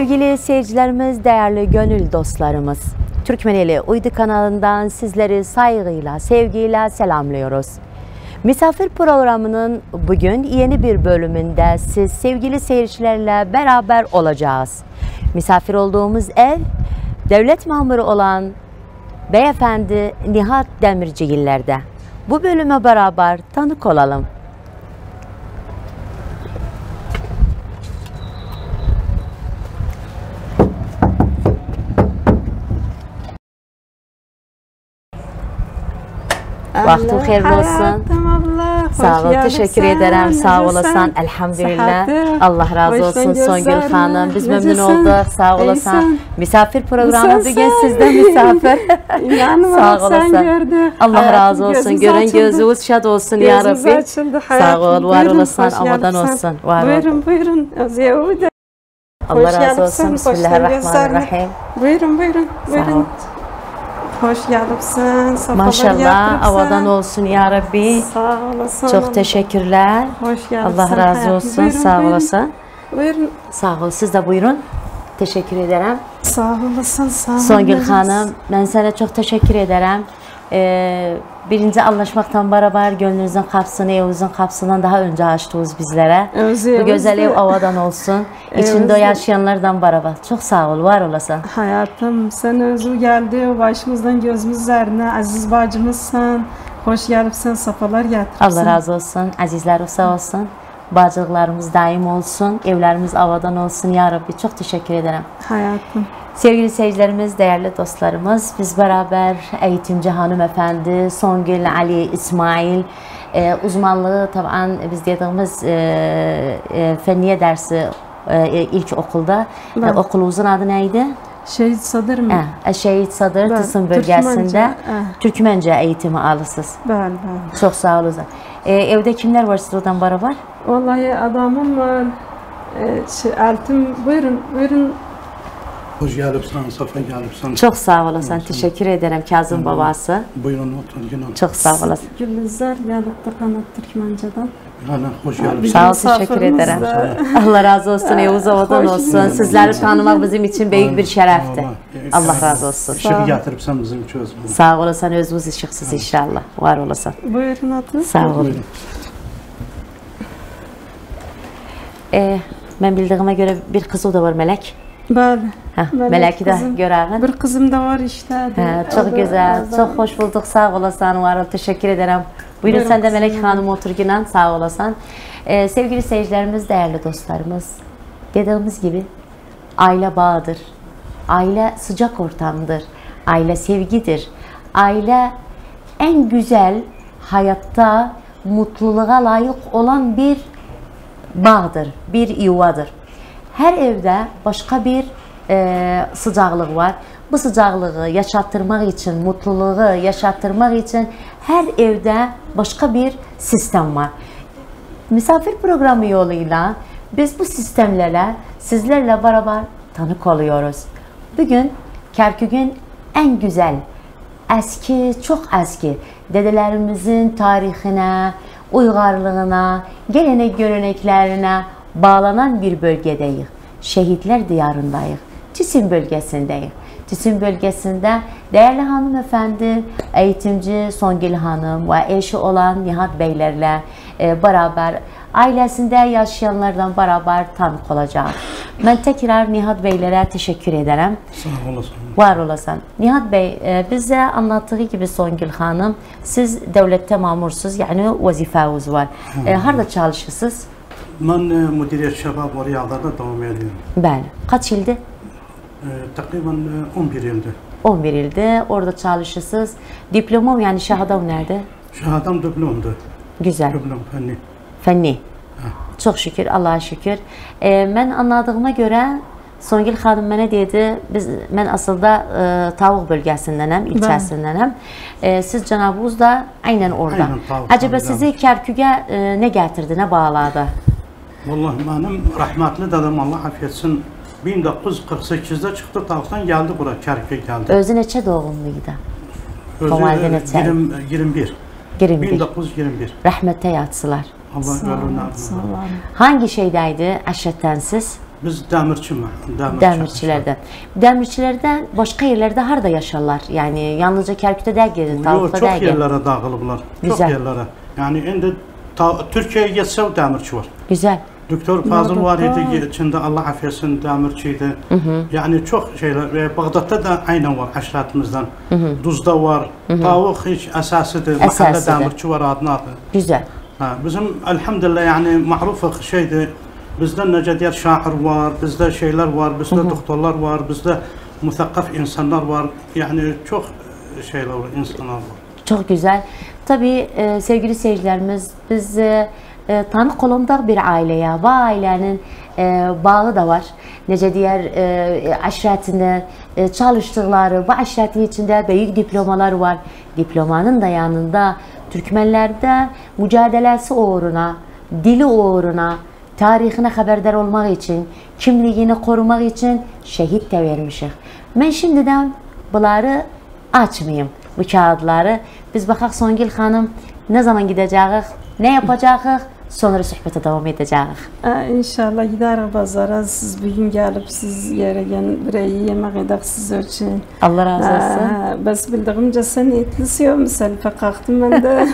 Sevgili seyircilerimiz, değerli gönül dostlarımız, Türkmeneli Uydu kanalından sizleri saygıyla, sevgiyle selamlıyoruz. Misafir programının bugün yeni bir bölümünde siz sevgili seyircilerle beraber olacağız. Misafir olduğumuz ev, devlet memuru olan Beyefendi Nihat Demircigiller'de. Bu bölüme beraber tanık olalım. Allah hayırlı olsun. Sağ ol, sen, ederim. Sağ olasın. Elhamdülillah. Allah razı olsun Songül. Hanım. Biz memnun olduk. Sağ. İyisin. Misafir Nasılsın? bugün sizde misafir. Sağ gördü. Allah razı olsun. açıldı. gözünüz şad olsun ya Rabbi. Sağ ol, var Avadan geldin. olsun. Var ol. Buyurun buyurun. Özyehude. Allah razı olsun. Bismillahirrahmanirrahim. Buyurun buyurun. Buyurun. Hoş gəlibsən. Safalar Maşallah, avadan olsun ya Rabbi. Sağ olasın. Çox təşəkkürlər. Hoş gəlibsən. Allah razı olsun. Buyurun, sağ olasın. Buyurun. Sağ ol. Siz də buyurun. Təşəkkür edərəm. Sağ olasın, sağ olun. Songül xanım, mən sənə çox təşəkkür edərəm. Ee, Birinci anlaşmaqdan barabar gönlünüzün qapısını, evinizin qapısından daha öncə açdınız bizlərə. Özü, Bu gözəl ev avadan olsun. İçində yaşayanlardan barabar. Çox sağ ol, var olasan. Hayatım, sən özü gəldi, başımızdan gözümüz üzərinə, əziz bacımızsan. Xoş gəlibsən, safalar gətiribsən. Allah razı olsun, əzizlərim sağ olsun. Bacılıqlarımız daim olsun, evlərimiz avadan olsun. Ya Rabbi, çox təşəkkür edirəm. Hayatım. Sevgili seyircilerimiz, değerli dostlarımız, biz beraber eğitimci hanımefendi Songül Ali İsmail, e, uzmanlığı taban biz dediğimiz e, e, fenniye dersi e, ilk okulda. E, Ben- okulumuzun adı neydi? Şehit Sadır mı? E, Şehit Sadır Ben, Tısım bölgesinde eh. Türkmence eğitimi alırsınız. Ben ben. Çok sağ olun. E, evde kimler var sizden beraber? Vallahi adamım var. Ee, şey, Eltim buyurun buyurun. Xoş gəlibsən, safa gəlibsən. Çox sağ olasan, təşəkkür edərəm Kazım babası. Buyurun, oturun, günün. Çox sağ olasın. Gülnüzlər, Vəlubdur xanım, Türkməncadan. Rana, xoş gəlmişsiniz. Sağ ol, təşəkkür edərəm. Allah razı olsun, Evuzovadan olsun. Sizləri tanımaq bizim üçün böyük bir şərəfdir. Allah razı olsun. İşıq gətiribsən bizim üçün özümüz. Sağ olasan, özümüz işıqsız inşallah. Var olasan. Buyurun, adınız. Sağ olun. E, mən bildiyimə görə bir qızı da var Mələk. Bəli. De kızım. görelim. Bir kızım da var işte. O çok güzel, çok hoş bulduk. Sağ olasın, var ol. Teşekkür ederim. Buyurun, Buyurun sen de. Melek Hanım otur yine. Sağ olasın. Ee, sevgili seyircilerimiz, değerli dostlarımız. Dediğimiz gibi aile bağıdır. Aile sıcak ortamdır. Aile sevgidir. Aile en güzel hayatta mutluluğa layık olan bir bağdır, bir yuvadır. Her evde başka bir e, sıcaklık var. Bu sıcaklığı yaşattırmak için, mutluluğu yaşattırmak için her evde başka bir sistem var. Misafir programı yoluyla biz bu sistemlere sizlerle beraber tanık oluyoruz. Bugün Kerkük'ün en güzel, eski, çok eski dedelerimizin tarihine, uygarlığına, gelenek göreneklerine bağlanan bir bölgedeyiz. Şehitler diyarındayız. Cisim bölgesindeyiz. Cisim bölgesinde değerli hanımefendi, eğitimci Songül Hanım ve eşi olan Nihat Beylerle e, beraber ailesinde yaşayanlardan beraber tanık olacağız. Ben tekrar Nihat Beylere teşekkür ederim. Sağ olasın. Var olasın. Nihat Bey, e, bize anlattığı gibi Songül Hanım, siz devlette mamursuz, yani vazifeniz var. E, harda çalışırsınız? Ben e, müdüriyet şebap oraya da devam ediyorum. Ben. Kaç ildi? Takriben e, 11 yıldır. 11 ilde orada çalışırsınız. Diplomam yani şahadam nerede? Şahadam diplomdu. Güzel. Diplom fenni. Fenni. Çok şükür, Allah'a şükür. E, ben anladığıma göre Songül Hanım bana dedi, biz, ben aslında e, Tavuk bölgesindenim, ilçesindenim. E, siz Cenab-ı da aynen orada. Aynen, Tavuk Acaba sizi Kerkük'e e, ne getirdi, ne bağladı? Vallahi benim rahmetli dedem Allah affetsin 1948-də çıxdı dağdan gəldi bura, Kərkə gəldi. Özü neçə doğumlu idi? Özü neçə? 20, 21. 21. 1921. Rəhmətə yatsılar. Allah ömrünə. Hangi şeydə idi Əşrətdənsiz? Biz dəmirçi mi? Dəmirçi. Dəmirçilərdən. Dəmirçilərdən başqa yerlərdə harda yaşarlar? Yəni yalnızca Kərkükdə dəqiq gedin, Talıqda dəqiq. Yox, çox yerlərə dağılıblar. Çox Güzel. yerlərə. Yəni indi Türkiyəyə getsə dəmirçi var. Gözəl. Doktor Fazıl var idi içinde Allah afiyetsin demirçiydi. Yani çok şeyler ve Bağdat'ta da aynen var aşiretimizden. Duz'da var. Tavuk hiç esasıdır. Mahalle Esasıdır. demirçi var adına adı. Güzel. Ha, bizim elhamdülillah yani maruf şeydi. Bizde necediyet şair var, bizde şeyler var, bizde doktorlar var, bizde musakkaf insanlar var. Yani çok şeyler var, insanlar var. Çok güzel. Tabii e, sevgili seyircilerimiz biz e, e, tanıq olunduq bir ailəyə və ailənin e, bağı da var. Necə deyər, e, əşrətini, e, çalışdıqları və əşrəti içində böyük diplomalar var. Diplomanın da yanında türkmənlərdə mücadiləsi uğruna, dili uğruna, tarixinə xəbərdar olmaq üçün, kimliyini qorumaq üçün şəhid də vermişik. Mən şimdidən bunları açmayım, bu kağıdları. Biz baxaq Songil xanım nə zaman gedəcəyik, nə yapacağıq? Sonra sohbete devam edeceğiz. Ha, inşallah giderik bazara. Siz bugün gelip siz yere gelin buraya yemek edek siz için. Allah razı olsun. Sen etlisi yok misal kalktım ben de.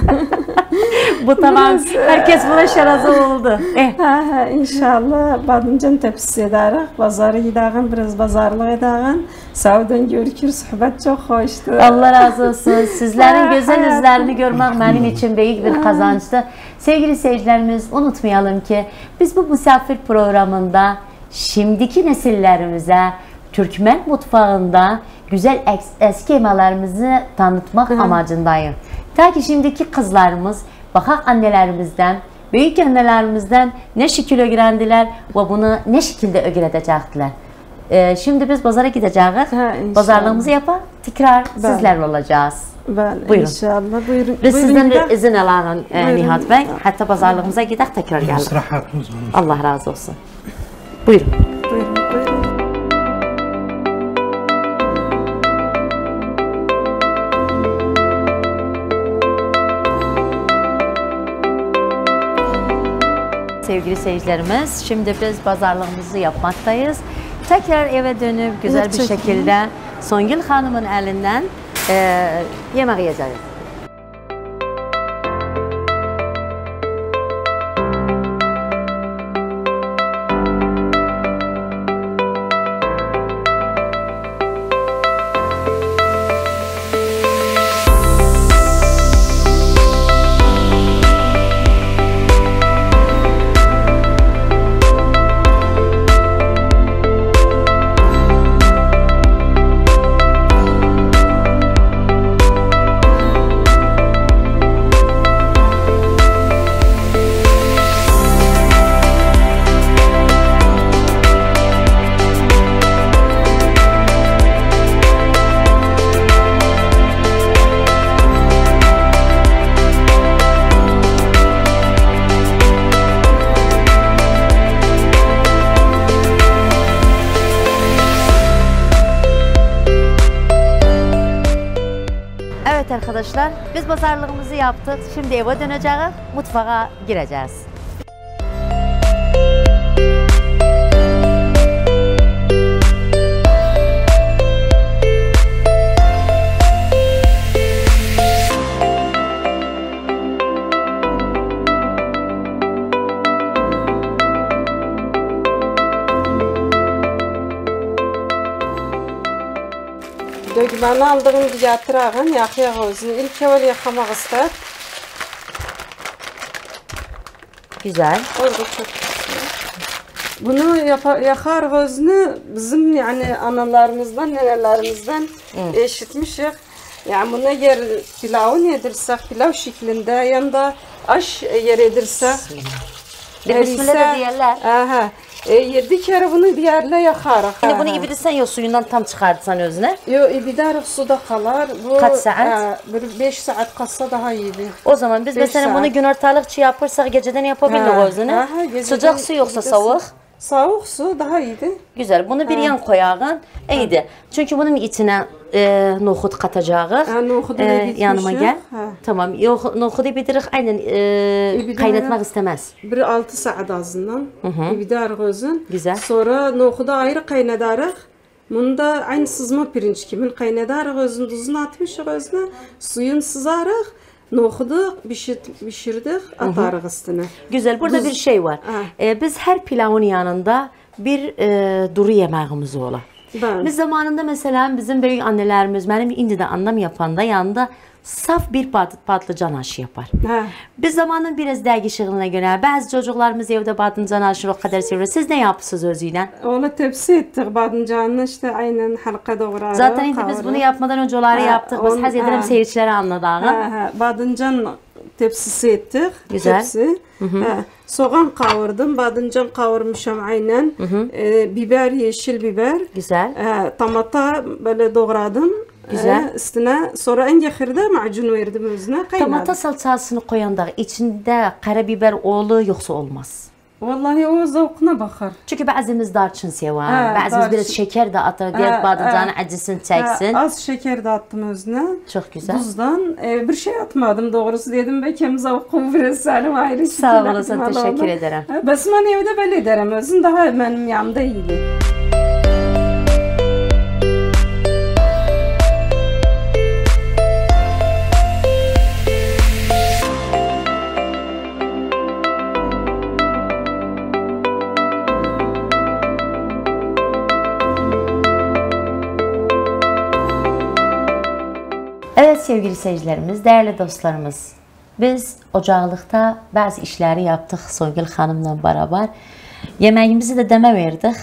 bu tamam. Herkes buna şarazı oldu. Eh, ha, ha, inşallah badımcan tepsi ederek. Bazara giderim biraz bazarlık ederim. Savdan görükür sohbet çok hoştu. Allah razı olsun. Güzel hayatım. yüzlerini görmek benim için büyük bir kazançtı. Sevgili seyircilerimiz unutmayalım ki biz bu misafir programında şimdiki nesillerimize Türkmen mutfağında güzel eski yemeğlerimizi tanıtmak amacındayım. Ta ki şimdiki kızlarımız bakak annelerimizden, büyük annelerimizden ne şekil öğrendiler ve bunu ne şekilde öğretecektiler. Ee, şimdi biz pazara gideceğiz. inşallah. Pazarlığımızı yapar, tekrar Ben- sizlerle olacağız. Bəli, Buyurun. inşallah. Buyurun. Biz buyurun sizden gidelim. de izin alalım e. Nihat Bey. Hatta pazarlığımıza gidelim tekrar olmuş. Allah razı olsun. Buyurun. Buyurun, buyurun. Sevgili seyircilerimiz, şimdi biz pazarlığımızı yapmaktayız. Təkrar evə dönüb gözəl bir şəkildə Songül xanımın əlindən e, yemək yeyəcəyik. Yaptık. Şimdi eve döneceğiz, mutfağa gireceğiz. Dökməni aldığım gətirəğən yaxıyaq özünü. İlk evvel yıkamak ister. Güzel. Orada çok Bunu yapa, yakar özünü bizim yani analarımızdan, nenelerimizden eşitmişik. Yani buna yer pilavı yedirsek, pilav şeklinde yanında aş yer edirsek. Bismillah diyorlar. Aha. E, diker bunu bir yerle yakarak. Yani bunu hə, hə. ibirsən ya suyundan tam çıxardırsan özünə? Yo, ibidarıq e, suda qalar. Bu, Kaç saat? Hə, e, 5 saat qalsa daha iyidir. O zaman biz beş mesela saat. bunu gün ortalıqçı yapırsaq gecədən yapa bilirik özünə. Sıcaq su yoxsa soğuq? Soğuk. Su daha iyiydi. Güzel. Bunu bir yan koyağın. İyiydi. Çünkü bunun içine e, nohut katacağız. Ha, nohudu gitmiş yanıma ya. gel. Ha. Tamam. Yok, nohudu bitirik aynen e, de kaynatmak istemez. Bir 6 saat azından. Bir de argozun. Güzel. Sonra nohudu ayrı kaynadarıq. Bunu da aynı sızma pirinç kimin kaynadarıq özün tuzunu atmışıq özüne. Suyun sızarıq. Nohudu pişir, pişirdik atarıq üstüne. Güzel. Burada bir şey var. Ha. E, biz her pilavın yanında bir e, duru yemeğimiz olur. Ben. Biz zamanında mesela bizim büyük annelerimiz, benim indi de annem yapan da yanında saf bir pat, patlıcan aşı yapar. Ha. Biz zamanın biraz değişikliğine göre bazı çocuklarımız evde patlıcan aşı o kadar seviyor. Siz ne yapsınız özüyle? Ola tepsi ettik badıncanını işte aynen halka doğrarıq. Zaten indi biz bunu yapmadan önce onları yaptık. Biz ederim ha. seyircilere anladığım. Ha, ha, badıncan tepsisi ettik. Güzel. Tepsi. Ha, soğan kavurdum. Badıncan kavurmuşum aynen. Ee, biber, yeşil biber. Güzel. Ee, tomata böyle doğradım. Güzel. Ee, üstüne sonra en yakırda macun verdim özüne. Kaynadı. Tomata salçasını koyanda içinde karabiber oğlu yoksa olmaz. Vallahi o zövqünə baxar. Çünki bəzimiz darçın sevan, hə, bəzimiz darçın. biraz şəkər də atır, deyək hə, hə. badımcanın acısını çəksin. Hə, az şəkər də atdım özünə. Çox gözəl. Duzdan e, bir şey atmadım doğrusu dedim və kim zövqüm biraz sənim ayrı. Sağ olasın, təşəkkür edirəm. Hə, bəs mən evdə belə edərəm, özün daha mənim yanımda iyidir. sevgili seyircilərimiz, dəyərli dostlarımız, biz ocaqlıqda bəzi işləri yapdıq Soygül xanımla bərabər. Yeməyimizi də dəmə verdik.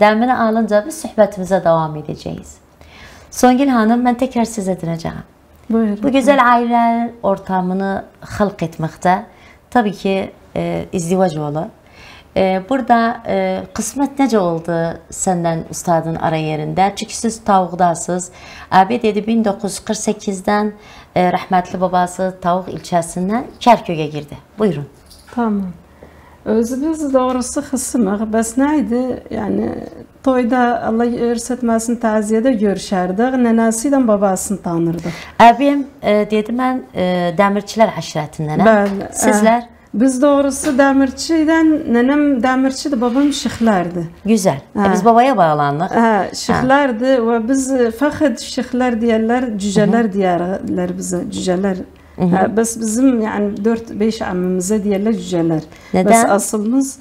Dəmin alınca biz söhbətimizə davam edəcəyik. Songül xanım, mən təkrar sizə dönəcəyəm. Buyurun. Bu gözəl ailə ortamını xalq etməkdə təbii ki, e, izdivac yolu Burada e, qismət necə oldu səndən ustadın ara yerində? Çünki siz Tavuqdasınız. Əbid edib 1948-dən e, rəhmətli babası Tavuq ilçəsindən Kərköy'ə girdi. Buyurun. Tamam. Özümüz doğrusu xısımıq. Bəs nə idi? Yəni toyda Allah öyrətməsin təziyədə görüşərdik. Nənəsi ilə babasını tanırdıq. Əbim e, dedi mən e, dəmirçilər həşrətindənəm. Hə. Sizlər? Ə biz doğrusu demirçiden, nenem demirçiydi, babam şıklardı. Güzel. E, biz babaya bağlandık. Ha, şıklardı ve biz fakat şıklar diyorlar, cüceler diyorlar bize, cüceler. Ha, bes bizim yani 4-5 ammimize diyorlar cüceler. Neden? Bes asılımız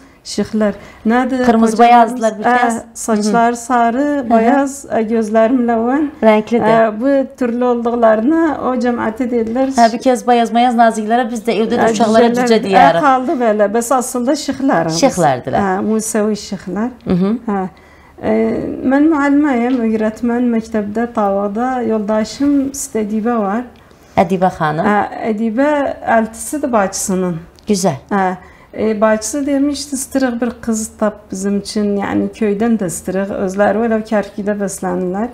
Nerede? Kırmızı kocalarımız- beyazlar bir Ha, kez. Saçlar sarı, beyaz, e, gözlerim lavan. Renkli de. Bu türlü olduklarını o cemaate dediler. Ha, bir kez bayaz mayaz naziklere biz de evde de cüceler- cüce diyarıq. kaldı böyle. Bes aslında şıklar. Şıklardılar. Ha, Musevi şıklar. Ha. Ee, ben muallimeyim, öğretmen mektepte Tavada. Yoldaşım Stedibe var. Ha, Edibe eltisi de bacısının. Güzel. Ha. E, bacısı demişti ıstırık bir kız tap bizim için yani köyden de ıstırık. Özler öyle kerkide beslenirler.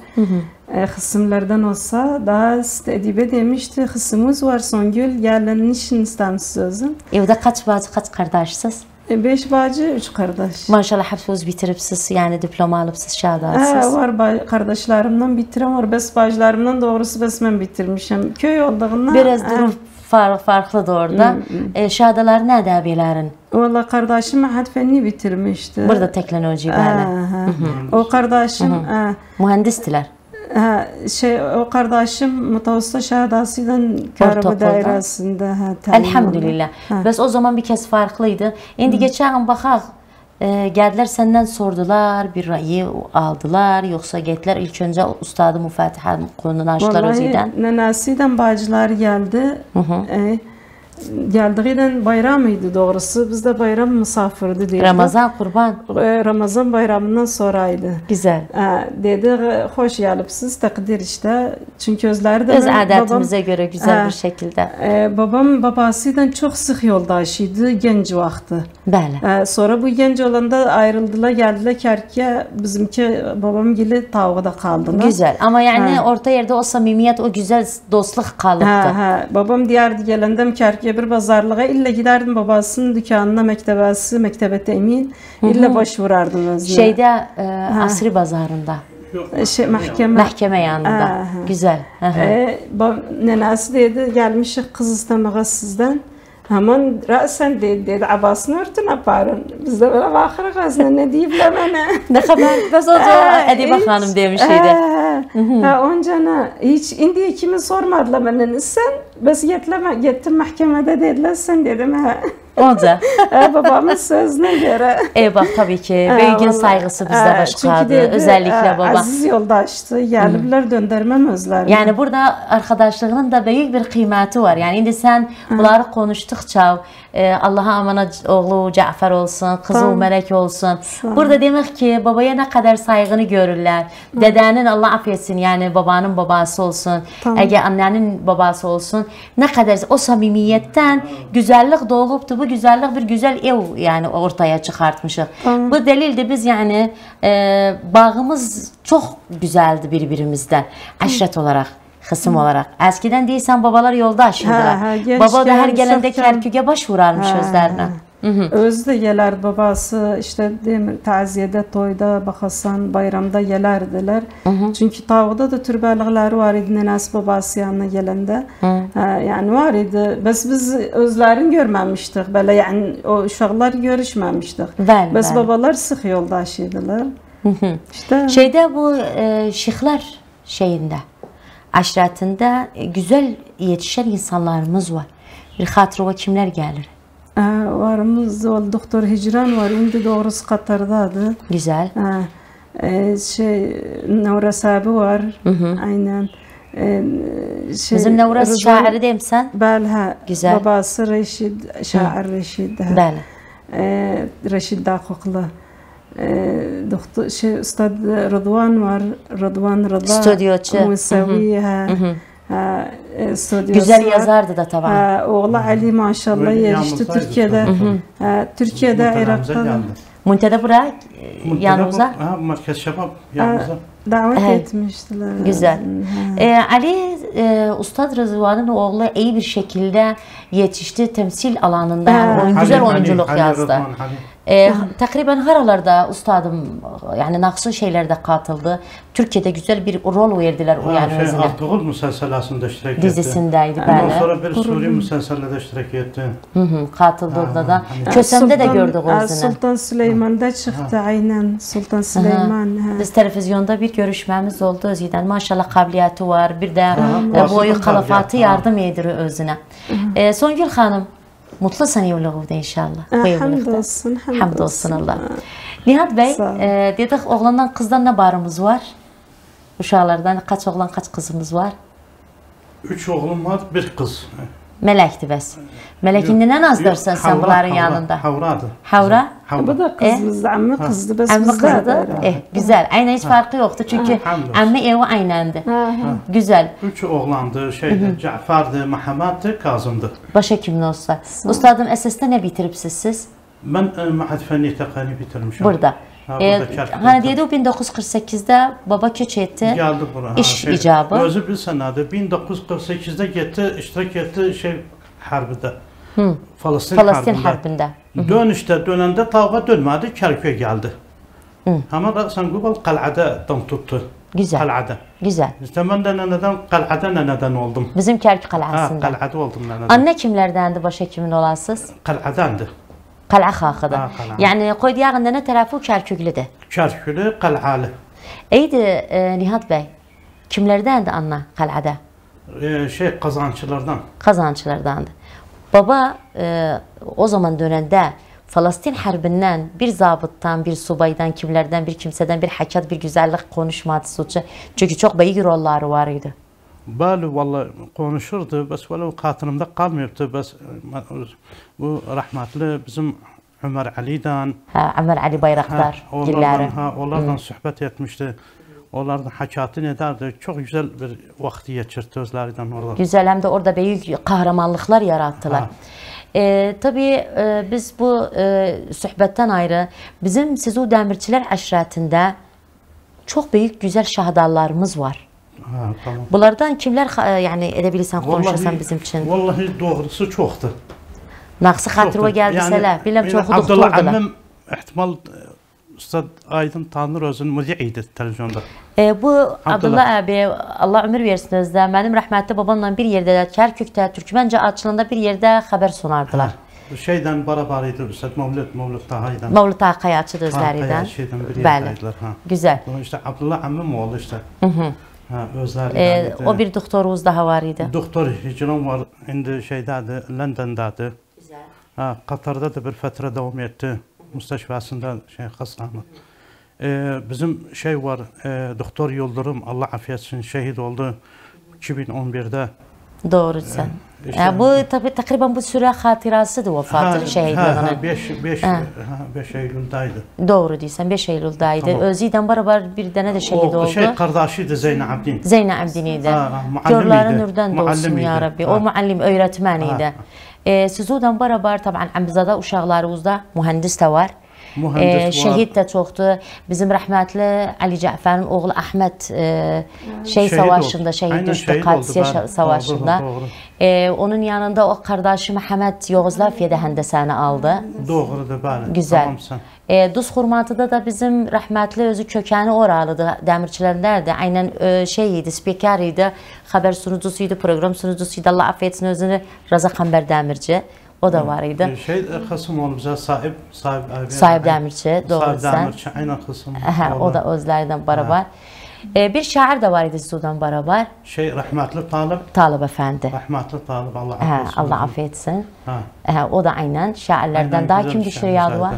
E, kısımlardan olsa daha Stedibe demişti kısımız var Songül gelin niçin istemişsiniz sözüm. Evde kaç bacı, kaç kardeşsiz? E, beş bacı, üç kardeş. Maşallah hepsiniz bitiripsiz, yani diploma alıpsız, Ha, şahadatsız. var ba- kardeşlerimden bitiren var. Bes bacılarımdan doğrusu bes ben bitirmişim. Köy olduğundan. Biraz ha, durum far, farklı da orada. E, şahadalar ne abilerin? Valla kardeşim Mahat Fenni bitirmişti. Burada teknoloji Ha, böyle. ha. O kardeşim ha, Mühendistiler. ha, şey o kardeşim mutavasta şehadasıyla Ortaokulda. Karabı dairesinde ha. Elhamdülillah. Bes o zaman bir kez farklıydı. Şimdi geçen bakaq, E, gəldilər səndən sordular, bir rəyi aldılar, yoxsa getdilər ilk öncə ustadı müfətihə qonunaşdılar özüydən? Vallahi nənəsi ilə bacıları gəldi. Hı -hı. E, geldiğinden bayramıydı doğrusu. Biz de bayram misafirdi diyorlar. Ramazan kurban. E, Ramazan bayramından sonraydı. Güzel. Ha, dedi hoş gelipsiz takdir işte. Çünkü özleri de Öz adetimize göre güzel Ha. bir şekilde. e, babam babasıyla çok sık yoldaşıydı genç vakti. Bəli. E, sonra bu genç olanda ayrıldılar geldiler Kerki'ye bizimki babam gibi tavada kaldılar. Güzel. Ama yani orta yerde o samimiyet, o güzel dostluk kalıptı. Ha, ha. Babam diğer gelendem Şarkıya bir pazarlığa illa giderdim babasının dükkanına, mektebesi, mektebete emin. İlla başvurardım özüne. Şeyde e, Asri Bazarında. şey, mahkeme. Mahkeme yanında. Aha. Güzel. Ee, ba- nenesi dedi gelmişik kız istemeye sizden. همان رأسا دید دید عباس نورتو نپارن بزده بلا باخر غزن ندیب لمنه نخبن بس o zaman Adibe Hanım demişiydi. Ha onca ne? Hiç indiye kimi sormadılar benden. Sen bas yetleme, yettim mahkemede dediler sen dedim ha. Onca. ha babamın sözüne göre. E bak tabii ki. Ha, Beygin vallahi. saygısı bizde başkadı. çünkü dedi, Özellikle baba. Aziz yoldaştı. Gelipler döndürmem özlerini. Yani burada arkadaşlığının da büyük bir kıymeti var. Yani şimdi sen bunları konuştukça e, Allah'a emanet oğlu Cafer olsun, kızı Tamam. Melek olsun. ol. Burada demek ki babaya ne kadar saygını görürler. Dedenin Allah affetsin yani babanın babası olsun. Tamam. Eğer annenin babası olsun. Ne kadar o samimiyetten güzellik doğuptu. Bu güzəllik, bir gözəl ev yəni ortaya çıxartmışıq. Hı. Bu dəlildir biz yəni e, bağımız çox gözəldir bir-birimizdən əşrət olaraq xısım Hı. olaraq. Əskidən deyirsən babalar yolda aşırdılar. Baba da hər gələndə kərküyə baş vurarmış hə, özlərinə. Hə. Özü də yelər, babası işte demir təziyədə, toyda, baxasan, bayramda yelərdilər. Hı -hı. Çünki Tavuqda da türbəlikləri var idi nənəsi babası yanına gələndə. Hı. Hə, yəni var idi. Bəs biz özlərini görməmişdik. Belə yəni o uşaqlar görüşməmişdik. Bəli, Bəs bəli. babalar sıx yoldaş idilər. İşte şeydə bu e, şixlər şeyində əşrətində e, gözəl yetişən insanlarımız var. Bir xatirova kimlər gəlir? Ha, varımız o doktor Hicran var. Şimdi doğrusu Katar'dadı. Güzel. Ha, e, şey Nevres abi var. Aynen. E, şey, Bizim Nevras Rıza- şairi deyim sen. Belha. Güzel. Babası Reşid, şair Reşid. ha. Bəli. E, Reşid Dakuklu. E, doktor şey Ustad Rıdvan var. Rıdvan Rıda. Stüdyoçu. Musevi. Ha, ha, E, studiyası Gözəl yazardı da tavan. Hə, oğlu Əli maşallah yerişdi Türkiyədə. Hə, Türkiyədə, İraqda. Muntədə bura e, yanımıza. Hə, Mərkəz Şəbab yanımıza. Davet evet. etmiştiler. Güzel. Evet. Ee, Ali e, Ustad Rızvan'ın oğlu iyi bir şekilde yetişti temsil alanında. Evet. Oyun, güzel oyunculuk Halil, yazdı. Halil, Halil. E, takriben haralarda ustadım yani nakşı şeylerde katıldı. Türkiye'de güzel bir rol verdiler ha, o yani şey, özüne. Abdul müsəlsəlasında iştirak etdi. Dizisindeydi Ondan böyle. sonra bir Suriye müselselde iştirak etti. Hı hı, katıldı orada da. hani- Kösem'de de Sultan- gördük özünü. Sultan Süleyman'da çıktı aynen. Sultan Süleyman. ha. Biz televizyonda bir görüşmemiz oldu özüden. Maşallah kabiliyeti var. Bir de Basın boyu kalafatı yardım edir özüne. E, Songül Hanım, mutlusun evliliğinde inşallah. Ha, bu evlilikte. Hamdolsun. Hamdolsun Allah. Nihat Bey, e, dedik oğlandan kızdan ne barımız var? Uşaqlardan kaç oğlan kaç kızımız var? Üç oğlum var, bir kız. Melekti bəs. Melekin ne nazdırsan Havra, bunların yanında? Havradı. Havra? Havra. Bu da E? kızımız, ammi kızdı. Bes Əmmi bizde kızı da, böyle. eh, güzel. Aynen hiç farkı yoktu çünkü hamdolsun. əmmi evi ha. Güzel. Üç oğlandı, şeydi, Cafer'di, Mehmet'di, Kazım'dı. Başa kimin olsa. Ustadım SS'de ne bitiripsiz siz? Ben e, Mahad Fenni Tekani bitirmişim. Burada. Ha, Kerkük'te. hani dedi o 1948'de baba köç etti. Geldi buraya. İş icabı. Özü bilsen adı 1948'de gitti, iştirak etti şey harbide. Falastin, Falastin harbinde. harbinde. Dönüşte dönende tavga dönmedi, Kerkük'e geldi. Ama da sen Google kalada dam tuttu. Güzel. Kalada. Güzel. İşte ben de neneden, kalada neneden oldum. Bizim Kerkük Ha, qal'asında. kalada oldum neneden. Anne kimlerdendi başa kimin olasız? Kaladandı. Qal'a xalqıdır. Ha, qal'a. Yani qoy deyəğində nə tərəfi Kerküklüdür. Kerkük'lü, kalalı. Eydi e, Nihat Bey. Kimlərdəndi anna qal'ada? Ee, şey kazançılardan. Kazançılardandı. Baba e, o zaman dönəndə Falastin hərbindən bir zabıtdan, bir subaydan, kimlərdən, bir kimsədən bir həkat, bir güzəllik konuşmadısı üçün. Çünki çox böyük rolları var idi. Bəli, valla konuşurdu, bəs vələ xatırımda qalmayıbdı, bəs mən- bu rəhmətli bizim Ömer Ali'dən, Hə, Ömər Ali onlardan, gilləri. hə, onlardan söhbət etmişdi. Onlardan həkayətini edərdi. Çox gözəl bir vaxt keçirdi özlərindən orada. Güzel hem de orada büyük kahramanlıklar yarattılar. Ha. Ee, tabii e, biz bu e, sohbetten ayrı bizim Sizu Demirçiler aşiretinde çok büyük güzel şahadallarımız var. Hə, tamam. Bunlardan kimlər e, yəni elə bilirsən konuşasan bizim üçün? Vallahi doğrusu çoxdur. Naqsı xatirə gəldisələ, yəni, bilirəm çoxudur. Abdullah əmmim ehtimal e, Ustad Aydın tanır özünü müziə idi televizyonda. E, bu Abdullah, Abdullah əbi, Allah ömür versin özdə. Mənim rəhmətli babamla bir yerdələr, Kərkükdə, Türkməncə adçılığında bir yerdə xəbər sunardılar. Hə. Şeydən barabar idi Ustad Mövlüd, Mövlüd Tahaydan. Mövlüd Tahayacı özlərindən. Bəli. Hə. Güzəl. Bunun işte Abdullah əmmim oğlu işte. Hı -hı. Ha, özlerinden. E, o bir doktorumuz daha var idi. Doktor Hicran var, indi şeydadı, London'dadı. Ha, Katar'da da bir fətrə devam etti. Müsteşfasında şey hastanı. Ee, bizim şey var, e, Doktor Yıldırım, Allah afiyet etsin, şehit oldu 2011'de. Doğru sən. İşte yani bu tabi takriben bu süre hatırasıdır vefatı ha, şehidlerin. 5 5 5 Eylül'daydı. Doğru deyirsən 5 Eylül'daydı. Tamam. Özüydən beraber bir dənə də şehid o, oldu. O şey qardaşıydı Zeynə Abdin. Zeynə Abdin idi. Görləri nurdan dolsun ya Rabbi. Ha. O müəllim, öyrətmən idi. E, siz odan beraber tabii əmzadə uşaqlarınızda mühəndis də var e, şəhid də çoxdur. Bizim rəhmətli Ali Cəfərin oğlu Əhməd e, şey savaşında şəhid düşdü, Qadisiyə savaşında. Doğru, doğru. E, onun yanında o qardaşı Məhəmməd Yoğuzlayev də həndəsəni aldı. Doğrudur, bəli. Gözəl. Tamamsan. E, Duz Xurmatıda da bizim rəhmətli özü kökəni oralıdır, dəmirçilərdədir. Aynən e, şey idi, spiker idi, xəbər sunucusu idi, proqram sunucusu idi. Allah affetsin özünü Rəza Xəmbər Dəmirci. O da var idi. Şey bize sahip, sahip abi. Sahip Demirci, doğru Sahip sen. Demirci, aynen Kasım. Aha, o oğlu. da özlerden beraber. E, bir şair de var idi Sudan beraber. Şey rahmetli Talip, Talip Efendi. rahmetli Talip Allah Ha, affetsin. Allah affetsin. Ha. Ha, o da aynen şairlerden. Aynen, Daha kim bir düşür şair yadı var?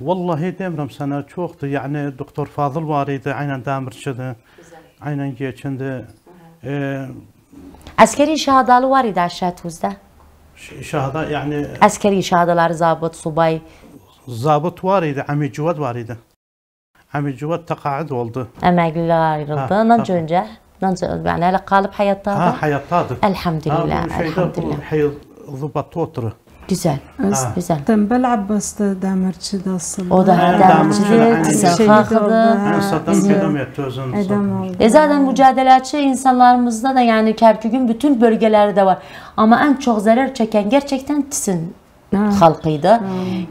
Vallahi demirəm sana çoktu. Yani Doktor Fazıl var idi, aynen demirçidir. Aynen geçindi. Ee, Askeri şahadalı var idi aşağı tuzda. شهادة يعني عسكري شهادة لارزابط صباي زابط واريدة عمي جواد واريدة عمي جواد تقاعد والده أما قلت رضا آه، ننجونجا آه. ننجونجا يعني على قالب حياة طادة آه، ها حياة طادة الحمد لله الحمد لله. Gözəl. Gözəl. Tənbəl Abbas da dəmirçidir. O da dəmirçidir, təsərrüfatlıdır. Hə, satam qədəmiyyət özün. E zaten mücadeleçi insanlarımızda da yani Kerkük'ün bütün bölgeleri de var. Ama en çok zarar çeken gerçekten Tisin xalqıydı.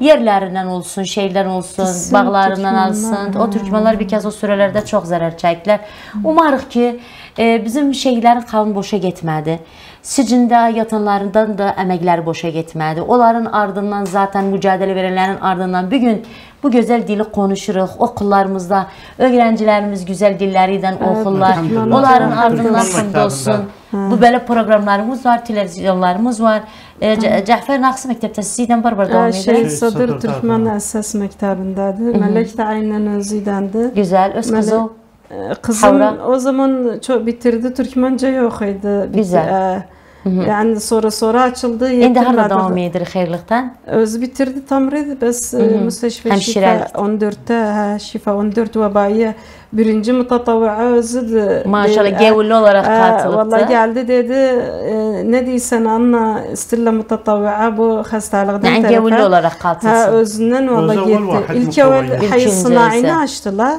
Yerlərindən olsun, şeylər olsun, Tisin, bağlarından alsın. O türkmənlər bir kəs o sürələrdə çox zərər çəkdilər. Umarıq ki, e, bizim şeylərin xalın boşa getmədi. Sicində yatanlarından da əməkləri boşa getmədi. Onların ardından zaten mücadilə verənlərin ardından bu gün bu gözəl dili konuşuruq. Okullarımızda öğrencilərimiz gözəl dilləri ilə oxurlar. Onların ardından fənd olsun. Hə. Bu belə proqramlarımız var, televiziyalarımız var. E, Cəfər Naxçı məktəbdə siz ilə barbar davam edir. Şəhid Sadır Türkmən Əsas məktəbindədir. Mələk də aynən özü idəndir. Gözəl, öz qızı. Ee, Kızım Havra. o zaman çok bitirdi. Türkmence idi. Güzel. Ee, Yani sonra sonra açıldı. Harda yetirmedi. devam edir xeyirlikdən? Özü bitirdi tamrıydı. Bes e, müsteşfe şifa 14'te ha, şifa 14 vebaiye birinci mutatavvıa özüdü. Maşallah De- gevullu olarak Ee, katılıptı. Vallahi geldi dedi e, ne diysen anla stilla mutatavvıa bu hastalıktan tarafa. gevullu olaraq Ha katılsın. özünden valla gitti. İlk evvel hayır sınavını açtılar.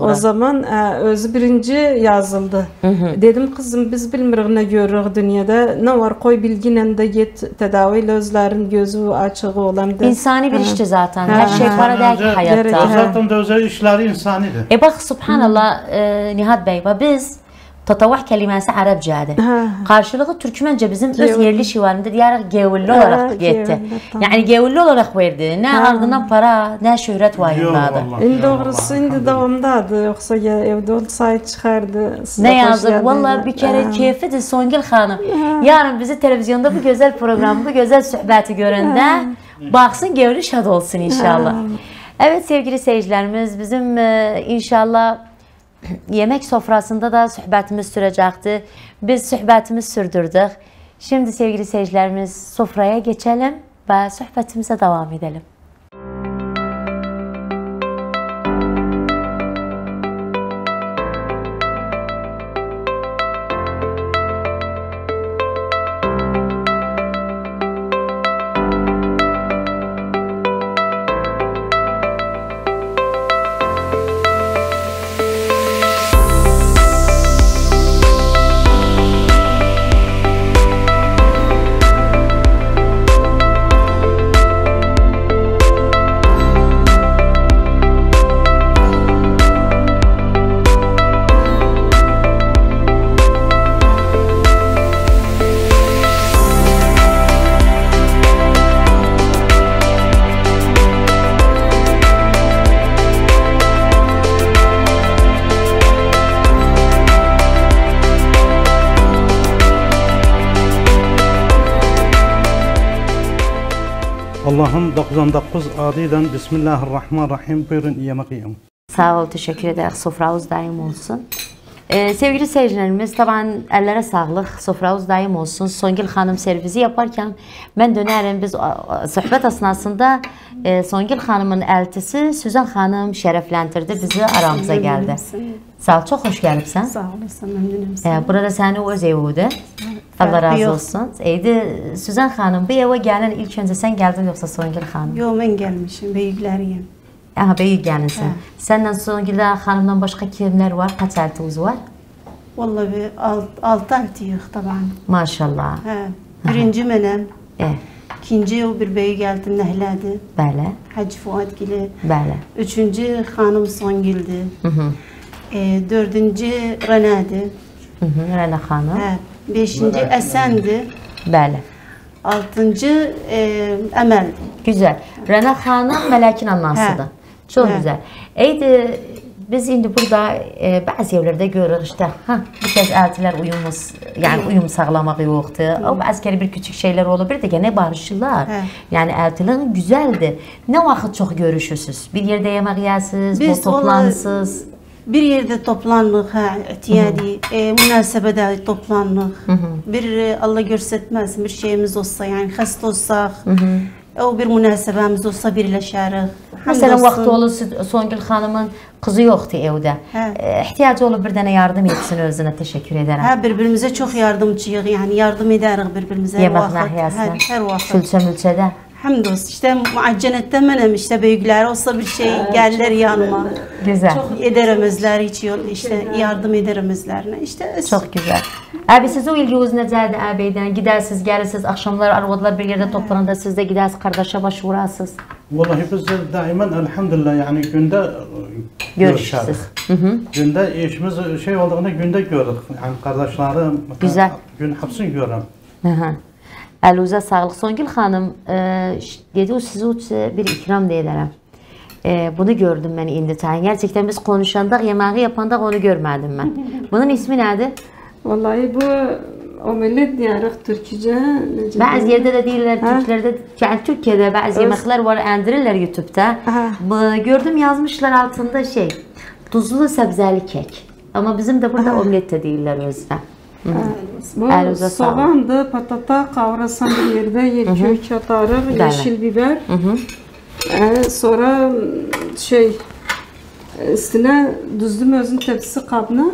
O zaman e, özü birinci yazıldı. Dedim kızım biz bilmirik ne görürük dünyada. Ne var koy bilginen de git tedaviyle özlerin gözü açığı olan da. İnsani bir işdir zaten. Ha, Hər şey ha. para deyil ki Gerek- həyatda. Ha. Zaten de özel işleri insanidir. E bax subhanallah e, Nihat bəy, bax biz tatavvah keliməsi ərəbcədir. Ha. Qarşılığı türkməncə bizim öz Gevullu. yerli şivanında deyərək gevullu Ha, olaraq getdi. gevullu, gevullu olaraq verdi. Nə ardından para, Yok imadı. vallahi. En doğrusu elhamdülillah. devamdadı. Yoksa ya evde olsaydı çıkardı. Ne yazık. Vallahi bir kere keyfidir Songül Hanım. Yarın bizi televizyonda bu güzel programı, bu güzel sohbeti görəndə baxsın, gönlü şad olsun inşallah. Evet sevgili seyircilerimiz bizim e, inşallah yemek sofrasında da sohbetimiz sürecekti. Biz sohbetimizi sürdürdük. Şimdi sevgili seyircilerimiz sofraya geçelim ve sohbetimize devam edelim. Allah'ın 99 adıyla Bismillahirrahmanirrahim. Buyurun yemek yiyin. Sağ ol, teşekkür ederiz. Soframız daim olsun. Ee, sevgili seyircilerimiz, taban əllərə sağlıq, sofravuz daim olsun. Songül xanım servisi yaparkən mən dönərəm, biz söhbət əsnasında e, Songül xanımın əltisi Süzən xanım şərəfləndirdi, bizi aramıza gəldi. Sağ ol, çox xoş gəlibsən. Sağ olasın, məmnunum sən. E, burada səni öz evudur. Allah razı olsun. Eydi, Süzən xanım, bu evə gələn ilk öncə sən gəldin yoxsa Songül xanım? Yox, mən gəlmişim, böyükləriyim. Aha, böyük gəlinsən. Hə. Səndən sonra xanımdan başqa kimlər var? Kaç əltiniz var? Valla bir alt, altı əltiyik, taban. Maşallah. Hə. Birinci mənəm. E. İkinci o bir böyük gəldim nəhlədi. Bəli. Hacı Fuad gili. Bəli. Üçüncü xanım Songildi. Hı -hı. E, dördüncü Rənədi. Hı -hı, Rənə xanım. Hə. Beşinci Əsəndi. Bəli. Altıncı e, Əməldi. Gözəl. Rənə xanım Mələkin anasıdır. Hə. Çok Hə. güzel. Eydi biz indi burada e, bazı evlerde görürük işte ha bu kez eltiler uyumuz yani uyum sağlamak yoktu. O bazı kere bir küçük şeyler olur bir de gene barışırlar. He. Yani eltiler güzeldi. Ne vakit çok görüşürsünüz? Bir yerde yemek yersiniz, Biz toplansız. Bir yerde toplandık ha, ihtiyadi, e, münasebede toplandık. Bir e, Allah görsetmez bir şeyimiz olsa yani hasta olsak, o bir münasibəmiz olsa birləşərik. Məsələn, vaxt olur Songül xanımın qızı yoxdur evdə. Hə. E, ehtiyacı olub bir dənə yardım etsin özünə. Təşəkkür edirəm. Hə, bir-birimizə çox yardımçıyıq. Yəni yardım edərik bir-birimizə hər vaxt. Hər, hər vaxt. Külçə-mülçədə. Hamdolsun işte muaccenette menem işte büyükler olsa bir şey gelirler yanıma. Güzel. Çok ederemezler hiç işte yardım ederemezlerine işte. Çok güzel. Abi siz o ilginiz necədir abeyden? Gidersiniz, gelirsiniz, akşamlar arvadlar bir yerde toplananda siz de gidersiniz, kardeşe başvurasınız. Vallahi biz daimen elhamdülillah yani günde Görüşürüz. Günde işimiz şey olduğunda günde görürük. Yani kardeşlerim Güzel. gün hepsini görürüm. Hı hı. Əluzə sağlıq. Songül xanım, e, dedi o sizə bir ikram deyə edərəm. E, bunu gördüm mən indi çayın. Gerçekten biz konuşanda, yemeği yapanda onu görmədim mən. Bunun ismi nədir? Vallahi bu omelet deyərək türkcə. Bəzi yerdə də deyirlər hə? türklərdə, yəni Türkiyədə bəzi yeməklər var, endirirlər YouTube-da. Hə. Gördüm yazmışlar altında şey, tuzlu səbzəli kek. Amma bizim də burada hə. omelet də deyirlər özünə. Bu soğandı, patata kavrasan bir yerde, yerkök atarıq, Bəli. yeşil biber. Ee, sonra şey üstüne düzdüm özün tepsi kabına.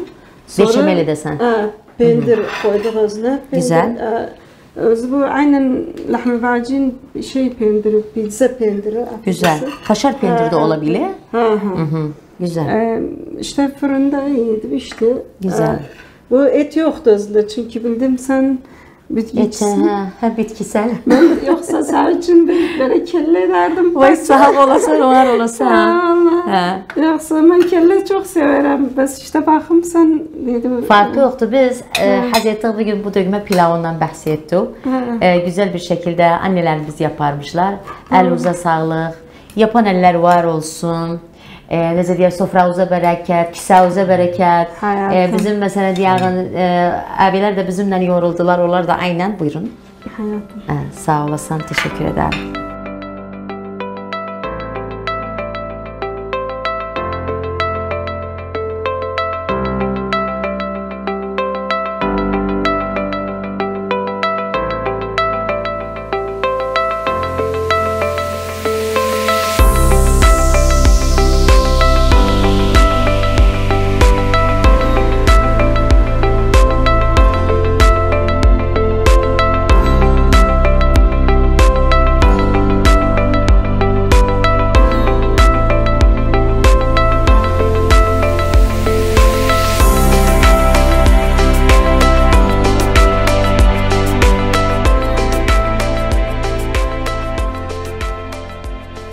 Sonra- Beşameli desen. He, pendir koyduk özüne. Güzel. e, Özü bu aynen lahmi bacin şey pendiri, pizza pendiri. Güzel. Kaşar peyniri de olabilir. Ha. Hı, güzel. Ee, işte fırında yedim işte. Güzel. Ee, Bu et yoxdur özlə, çünki bildim sən bitkiçisən. Hə, hə bitkisən. Mən yoxsa sənin üçün bir belə kəllə edərdim. Vay sağ olasan, olar olasan. Hə. Yoxsa mən kəllə çox sevirəm. Bəs işte baxım sən dedim. Farkı yoxdur. Biz e, hə. Hazreti bu gün bu dögmə pilavından bəhs etdik. Hə. E, gözəl bir şəkildə annelərimiz yaparmışlar. Hə. Əl uza sağlıq. Yapan əllər var olsun. E, necə deyək, sofranıza bərəkət, kisəvizə bərəkət. Hayatım. E, bizim məsələn deyəğin e, əbilər də bizimlə yoruldular. Onlar da aynən buyurun. Hayatım. E, sağ olasın, teşekkür ederim.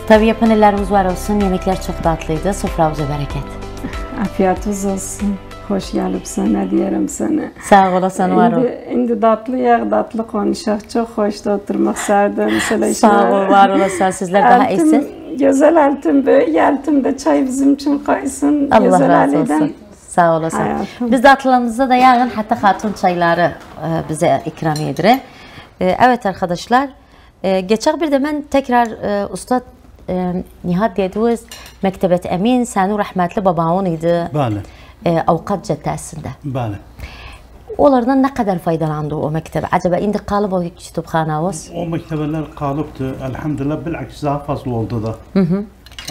Tabii yapan ellerimiz var olsun. Yemekler çok tatlıydı. Soframıza bereket. Afiyetiniz olsun. Hoş gelip sana diyelim sana. Sağ olasın, var ol. İndi tatlı yer, tatlı konuşak. Çok hoştu oturmak sardım. Şöyle Sağ ol, var olasın. Sizler daha iyisiniz. Güzel eltim böyle eltim de çay bizim için koysun. Allah güzel razı olsun. Sağ olasın. Hayatım. Biz tatlılarımızda da yarın hatta hatun çayları e, bize ikram edilir. E, Evet arkadaşlar E, geçen bir de ben tekrar Ustad Nihat Dedviz Mektebet Emin Senu rahmetli babamın idi. Bəli, E, avukat cettesinde. bəli. Onlardan ne kadar faydalandı o mektebe? Acaba indi kalıp o kütüphanamız? O mektebeler kalıptı. Elhamdülillah bilakis daha fazla oldu da.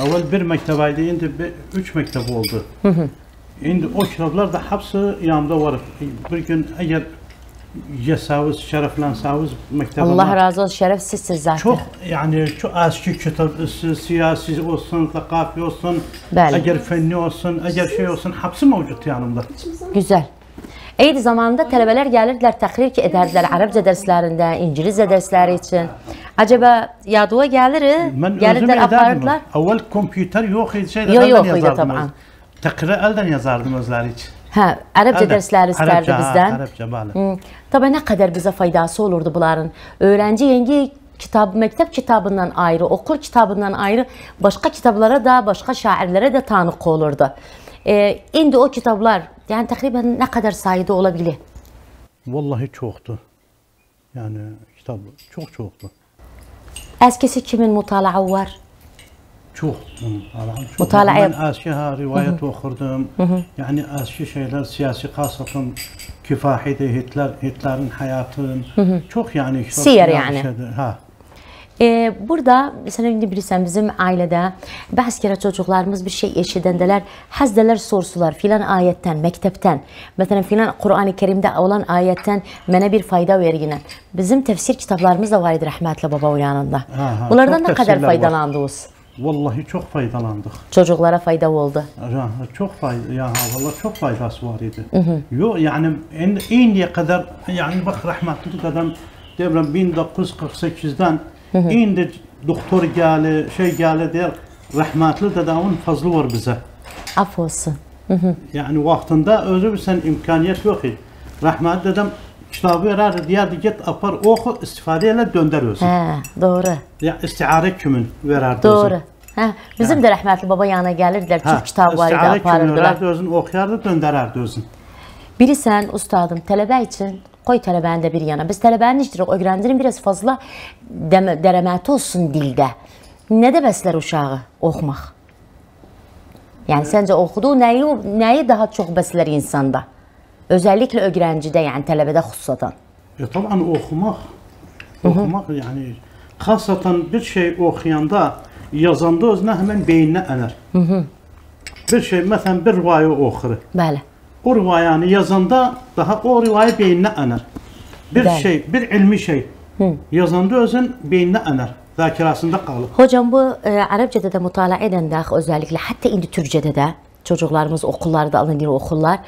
Evvel bir mektebeydi, şimdi bir, üç mektep oldu. Şimdi o kitaplar da hepsi yanımda var. Bir gün eğer yesavuz, şereflensavuz mektebler. Allah razı olsun şeref sizsiniz zaten. Çok yani çok eski kitap, si- siyasi olsun, thakafi olsun, Bəli. eğer fenni olsun, eğer şey olsun, hepsi mevcut yanımda. Güzel. Eyni zamanda tələbələr gəlirdilər, təxrir ki edərdilər Ərəbcə dərslərində, İngiliscə dərsləri üçün. Acaba yadığa gəlir? Gəlirdilər, aparırdılar. Evvel kompüter yok idi, elden yok idi yazardım. tabii. Takri elden yazardım özleri için. Hə, Ərəbcə Elden. dərsləri istərdi bizdən. Arapça, bəli. Hı. Tabii nə qədər bizə faydası olurdu bunların. Öğrenci yengi kitab, məktəb kitabından ayrı, okul kitabından ayrı başqa kitablara da, başqa şairlərə də tanıq olurdu. Ee, indi o kitablar, yəni təxminən nə qədər sayıda ola bilər? Vallahi çoktu. Yani kitap çok çoktu. Əskisi kimin mütalaa var? Çok. Allah'ım çok. Mutala'a- Ben eskiha rivayet okurdum. Yani eski şeyler siyasi hasaten kifahide Hitler, Hitler'in hayatın çok yani. çok Siyer yani. Ha. Ee, burada mesela indi bilirsən bizim ailədə bəzi kərə çocuklarımız bir şey eşidəndələr, həzdələr sorsular filan ayətdən, məktəbdən. Məsələn filan Qurani Kərimdə olan ayətdən mənə bir fayda ver yenə. Bizim təfsir kitablarımız da var idi rəhmətli baba yanında. Ha, ha, Bunlardan nə qədər təfsirlər var. Vallahi çok faydalandık. Çocuklara fayda oldu. Ya, çok fayda ya vallahi çok faydası var idi. Yo yani en indiye kadar yani bak rahmetli dedem devrem 1948'den indi doktor geldi şey geldi der rahmetli dedemin fazlı var bize. Af olsun. Yani vaktinde özü bir sen imkaniyet yok idi. Rahmetli dedem kitabı verer diğer git apar oku istifadeyle dönder özü. Hə, doğru. Ya istiare kimin vererdi Doğru. özü. Hə, bizim də rəhmətli baba yanına gəlirdilər, Ha, Türk kitabı var idi, aparırdılar. vererdi özün okuyardı döndererdi özün. Bilirsən, ustadım, tələbə üçün qoy tələbəni də bir yana. Biz tələbənin işdir, öğrencinin biraz fazla dərəməti olsun dildə. Nə də bəslər uşağı oxumaq? Yəni səncə oxuduğu nəyi nəyi daha çox bəslər insanda? Özəlliklə öyrəncidə, yəni tələbədə xüsusən. E, taban oxumaq, oxumaq yəni xasatan bir şey oxuyanda, yazanda özünə həmin beyninə ənər. Hı -hı. Bir şey, məsələn, bir rivayə oxur. Bəli. O rivayanı yazanda daha o rivayə beyninə ənər. Bir Bəli. şey, bir ilmi şey Hı. yazanda özün beyninə ənər zəkirəsində qalıb. Hocam bu ə, ərəbcədə də mütaliə edəndə özəlliklə hətta indi türkcədə də çocuqlarımız oxullarda alınır, oxullar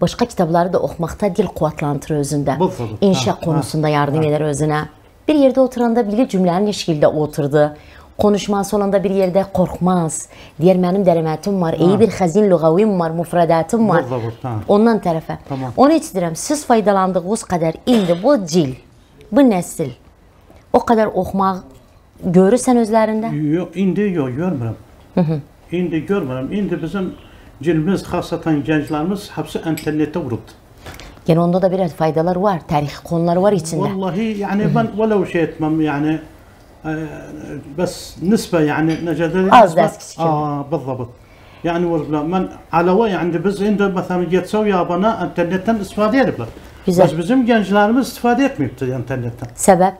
başqa kitabları da oxumaqda dil quvvatlandırır özündə. İnşa Ha, konusunda yardım eder özünə. Bir yerdə oturanda bilir cümlənin eşkildə oturdu. Konuşması olanda bir yerdə qorxmaz. Deyər mənim dərəmətim var, iyi bir xəzin lüğavim var, müfrədatım var. Ha. Ondan tərəfə. Tamam. Onu istəyirəm. Siz faydalandığınız qədər indi bu cil, bu nəsil o qədər oxumaq görürsən özlərində? Yok, indi yok görmürüm. İndi görmürüm. İndi bizim cilimiz, hasaten gençlerimiz hepsi internete vuruldu. Yəni onda da biraz faydalar var, tarixi konular var içində. والله يعني من ولو شيء اتمم يعني آه، بس نسبة يعني نجد Az نسبة- da eskisi اه بالضبط يعني والله من على وي يعني biz عنده مثلا يتسوي يابana internetten istifade edipler. Güzel. Biz bizim gençlerimiz istifade etmeyipti internetten. Səbəb?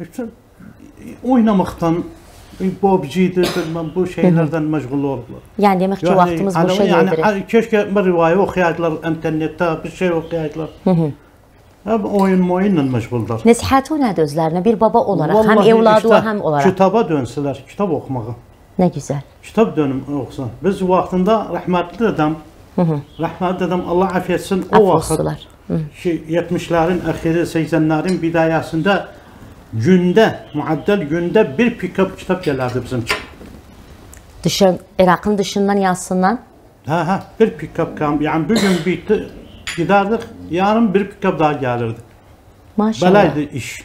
İşte oynamaktan, PUBG'dir, mən bu şeylərdən məşğul olublar. Yəni demək ki, yəni, vaxtımız bu şey yəni, yəni keşke bir rivayə oxuyaydılar internetdə, bir şey oxuyaydılar. Hı -hı. Həm oyun moyunla məşğuldular. Nəsihəti nədir özlərinə bir baba olaraq, Vallahi, həm evladı işte, həm olaraq? Kitaba dönsələr, kitab oxumağa. Nə gözəl. Kitab dönüm oxusun. Biz vaxtında rəhmətli adam, rəhmətli adam Allah əfiyyətsin o vaxt. Ki 70-lərin əxiri, 80-lərin bidayəsində günde, muaddel günde bir pick-up kitap gelirdi bizim için. Dışın, İraqın dışından yazsından Ha ha bir pick-up kam yani bir gün bitti giderdik yarın bir pick-up daha gelirdi. maşallah. Belaydı iş.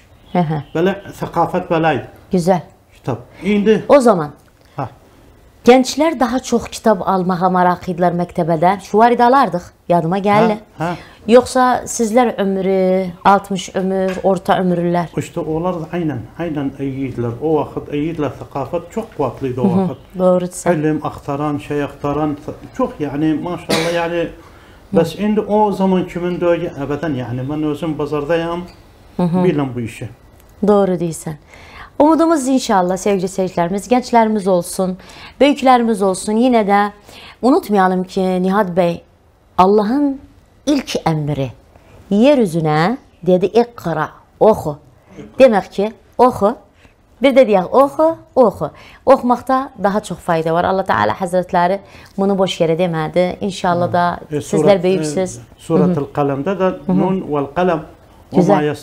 Böyle thakafet belaydı Güzel. kitap. İndi O zaman Gençler daha çok kitap almağa maraklıydılar mektebede. Şu var idalardık. Yadıma geldi. Ha, ha. Yoksa sizler ömrü, 60 ömür, orta ömürler. İşte onlar da aynen, aynen iyiydiler. O vakit iyiydiler. Thakafet çok kuvvetliydi o vakit. Doğru. İlim aktaran, şey aktaran çok yani maşallah yani Bes indi o zaman kimin döğü ebeden yani ben özüm pazardayım bilmem bu işi. Doğru değilsen. Umudumuz inşallah sevgili seyircilerimiz, gençlerimiz olsun, büyüklerimiz olsun. Yine de unutmayalım ki Nihat Bey, Allah'ın ilk emri yeryüzüne dedi ikkara, oku. Demek ki oku. Bir de diyor oku, oku. Okumakta daha çok fayda var. Allah Teala Hazretleri bunu boş yere demedi. İnşallah da E, sizler surat- büyüksüz. e, Suratul kalemde de nun vel kalem ve Güzel.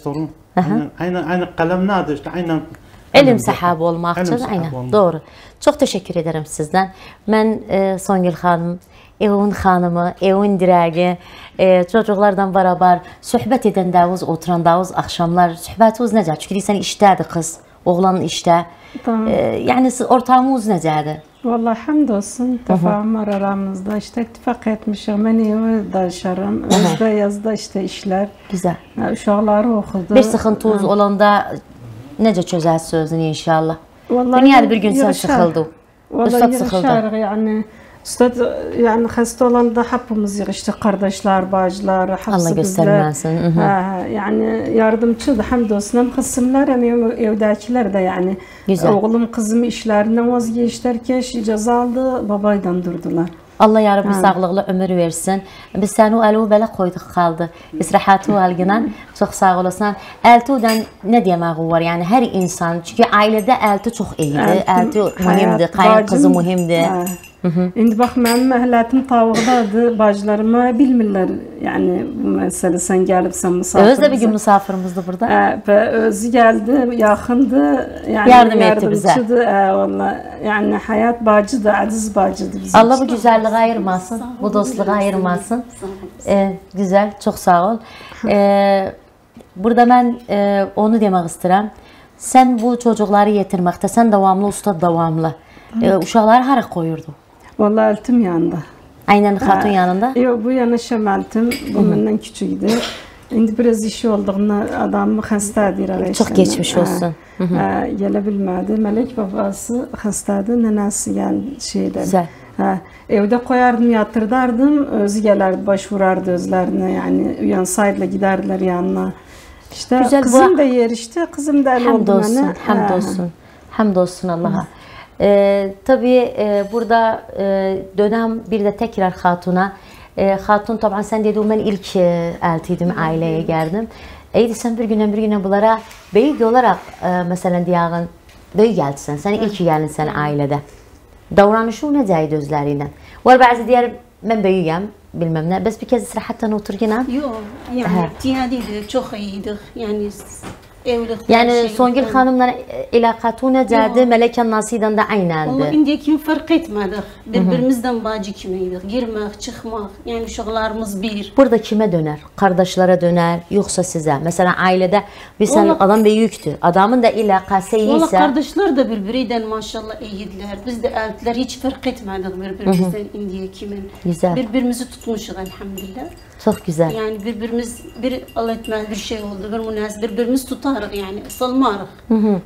aynen, aynen kalem nedir işte aynen. Elm sahibi olmaq üçün, aynən, doğru. Çox təşəkkür edirəm sizdən. Mən e, Songül xanım, evin xanımı, evin dirəyi, e, çocuqlarla bərabər söhbət edən davuz, oturan davuz axşamlar söhbətiniz necə? Çünki sən işdədir qız, oğlan işdə. Tamam. E, yəni siz ortağınız necədir? Valla hamd olsun tefahüm var aramızda. İşte ittifak etmişim. Ben iyi danışarım. Özde yazda işte işler. Güzel. Uşakları okudu. Bir sıkıntı olanda necə çözər sözünü inşallah. Vallahi Dünyada bir gün sıkıldı. Vallahi Üstad yığışar yani. Üstad yani hasta olanda hepimiz yığıştık. Kardeşler, bacılar, hepsi Allah bizler. göstermesin. Hı hı. Ha, yani yardımcı da hamdolsun hem kısımlar hem ev- evdekiler de yani. Güzel. Oğlum kızım işlerinden vazgeçtiler ki ceza aldı babaydan durdular. Allah ya Rabbi sağlıqlı ömür versin. Biz səni o əli o belə qoyduq xaldı. İstirahəti o əlginən çox sağ olasan. Əlti odan nə demək var? Yəni hər insan çünki ailədə əlti çox eydi. Əlti mühimdir, qayın qızı mühimdir. İndi bax mənim məhəllətim tavıqdadır. Bacılarıma bilmirlər. Yəni bu məsələ sən gəlibsən misafir. Öz de bir gün misafirimizdi burada. Hə, və özü gəldi, yaxındı. Yəni Yardım etdi bizə. Hə, valla. Yəni həyat bacıdır, əziz bacıdır bizim. Allah bu güzelliği ayırmasın, bu dostluğu ayırmasın. Ee, güzel, çok sağ ol. Ee, burada ben e, onu demek istedim. Sen bu çocukları yetirmekte, sen devamlı, usta devamlı. Ee, uşaqları hara koyurdu? Valla eltim yanında. Aynen hatun yanında. Yox, bu yanaşam eltim. Bu məndən kiçikdir. İndi biraz işi olduğundan adamı edir arayışlarla. Çox geçmiş olsun. Gələ bilmədi. Mələk babası xəstədir, nənəsi yəni şeydə. Güzel. Hə, evdə qoyardım, yatırdardım, özü gələrdi, baş vurardı özlərinə, yəni uyansaydılar gidərdilər yanına. İşte Güzel, kızım bu- da yer işte, kızım da el oldu Hamdolsun, hamdolsun. Hamdolsun Allah'a. Ee, tabii e, burada e, dönem bir de tekrar Hatun'a. E, Hatun tabii sen dedi ben ilk e, eltiydim aileye geldim. Eydi sen bir günden bir güne bunlara büyük olarak e, mesela diyağın büyük geldi sen. Sen ilk geldin sen ailede. Davranışı necəydi özlərindən? Var bəzi deyər mən böyüyəm, bilmem ne. Biz bir kez istirahattan otururken Yok yani ihtiyadıydı, çok iyiydik. Yani Evliliklər yəni şey, Songül xanımla əlaqətu e, necədir? Mələkə Nasidən də aynəldir. Amma indiyə kimi fərq etmədik. Bir-birimizdən bacı kimi idik. Girmək, çıxmaq, yəni uşaqlarımız bir. Burada kimə dönər? Qardaşlara dönər, yoxsa sizə? Məsələn, ailədə bilsən Ola, adam böyükdür. Adamın da əlaqəsi isə Ola qardaşlar da bir-birindən maşallah iyidlər. Biz də əldlər heç fərq etmədik bir-birimizdən indiyə kimi. Bir-birimizi tutmuşuq, elhamdülillah çox gözəl. Yani birbirimiz bir Allah etmez bir şey oldu, bir münasebet birbirimiz tutarıq yani, salmarıq.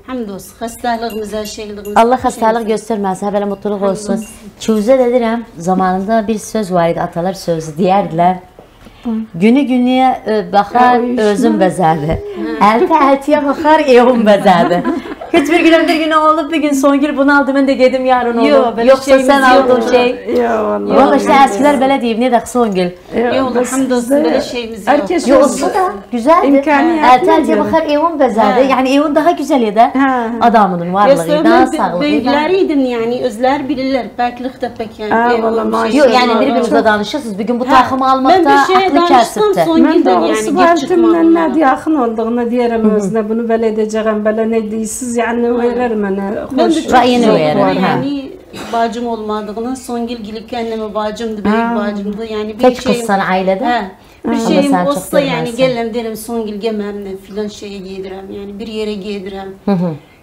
Hamdolsun, hastalığımıza, şeyliğimize. Allah xəstəlik göstərməsin, hələ mutluluq olsun. Kuzə dedirəm, zamanında bir söz var idi, atalar sözü deyərdilər. Günü günüyə e, baxar, özün bəzədi. Əldə əltiyə baxar, evin bəzədi. Heç bir gündən bir günə olub, bir gün Songül bunu aldı, mən də gedim yarın Yo, belə Yoxsa şeyimiz sən yox. aldın şey. Vallahi. Valla işte əskilər belə deyib, nə də Songül. Yok, hamdolsun de- böyle şeyimiz yok. Herkes Yo, öz- olsa da güzeldir. İmkaniyetine Əltə əltiyə göre. baxar, evin bəzədi. Hə. Yəni evin daha edə Hə. adamının varlığı, daha sağlığı. büyükleriydim yani, özler bilirler. Belkilik de pek yani. Şey Yok yani olmuş. birbirinizle danışırsınız. Bir gün bu takımı almakta Ben bir şeye aklı son Mən gilden doğrusu yani bu gir eltimdən çıkmam. nə yaxın olduğunu deyərəm özünə bunu belə edəcəyəm, belə nə deyirsiz, yəni verər mənə Ben de çok var ha. yani bacım olmadığını son gil gilik anneme bacımdı, büyük Ha. bacımdı yani bir Tek şeyim. kızsan ailede. He. Bir Ama şeyim olsa yani gelem derim son gil gememle filan şeye giydirem yani bir yere giydirem.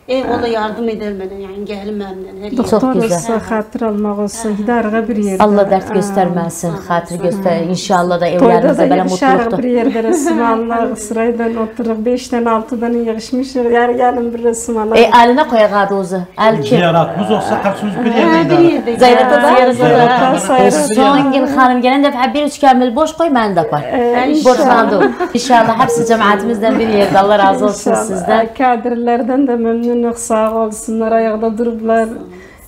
E, o da yardım edər mənə, yəni gəlim mənimlə. Çox gözəl. Xatir almaq olsun, darığa bir yerdə. Allah dərd göstərməsin, xatir göstər. İnşallah da evlərimizdə belə mutluluqdur. Bir yerdə rəsm almaq, sırayla oturuq, 5-dən 6-dan yığışmışıq. Yar gəlin bir rəsm alaq. E, əlinə qoyaq adı ozu. Əl ki. Ziyaratımız olsa qaçımız bir yerdə. Ziyarətə ziyarətə. Son gün xanım gələn dəfə bir üç kəmil boş qoy məni də apar. Borçlandım. İnşallah hepsi cəmiyyətimizdən bir yerdə. Allah razı olsun sizdən. Kadrlərdən də məmnun günlük sağ olsunlar, ayaqda durublar.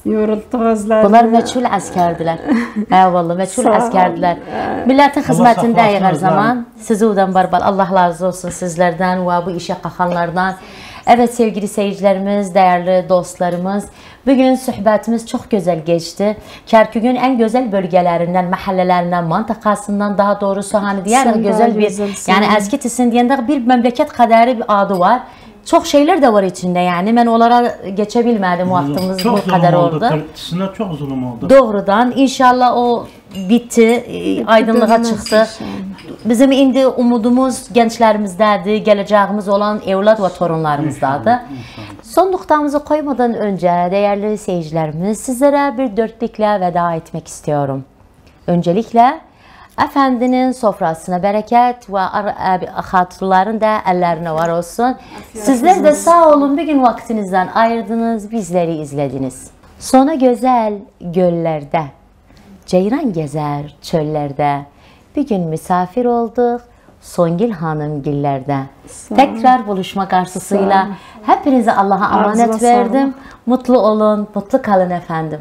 Yorulduq özləri. Bunlar məchul əskərdilər. Hə vallah, məchul əskərdilər. Hə. Millətin xidmətindəyik hər zaman. Sizi udan barbal Allah razı olsun sizlərdən və bu işə qaxanlardan. Evet sevgili seyircilerimiz, değerli dostlarımız, bugün söhbətimiz çox gözəl keçdi. Kərkükün ən gözəl bölgələrindən, məhəllələrindən, mantaqasından, daha doğrusu hani deyərik gözəl bir, gözəl, yəni əski tisin deyəndə bir məmləkət qədəri bir adı var. Çox şeylər də var içində, yəni mən onlara keçə bilmədim vaxtımız çox bu qədər oldu. Partisinə çox zulm oldu. Doğrudan inşallah o bitdi, e, aydınlığa çıxdı. Bizim indi umudumuz gənclərimizdədir, gələcəyimiz olan evlad və torunlarımızdadır. Son nöqtəmizi qoymadan öncə dəyərli seyircilərimiz sizlərə bir dördlüklə vəda etmək istəyirəm. Öncelikle Efendinin sofrasına bereket ve ar- e, da ellerine var olsun. Sizler de sağ olun bir gün vaktinizden ayırdınız, bizleri izlediniz. Sona güzel göllerde, ceyran gezer çöllerde. Bir gün misafir olduk, Songül Hanım gillerde. Tekrar buluşma karşısıyla hepinize Allah'a emanet verdim. Mutlu olun, mutlu kalın efendim.